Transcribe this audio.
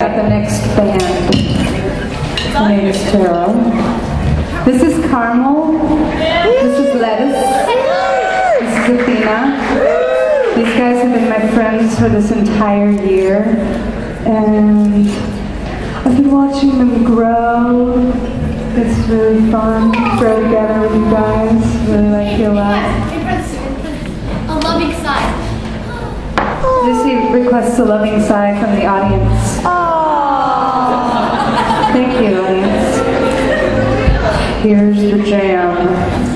Got the next band. My name is Tara. This is Carmel. This is Lettuce. This is Athena. These guys have been my friends for this entire year. And I've been watching them grow. It's really fun Lucy requests a loving sigh from the audience. Thank you, audience. Here's the jam.